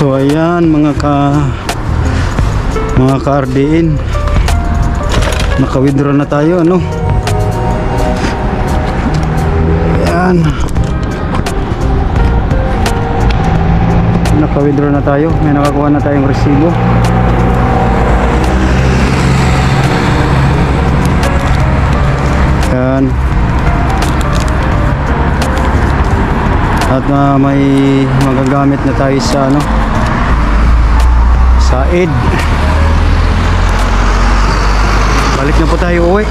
So ayan mga ka mga ka-RDN Naka-withdraw na tayo ano? Ayan. Naka-withdraw na tayo. May nakakuha na tayong resibo At ah, may magagamit na tayo sa ano sa ED balik na po tayo uwi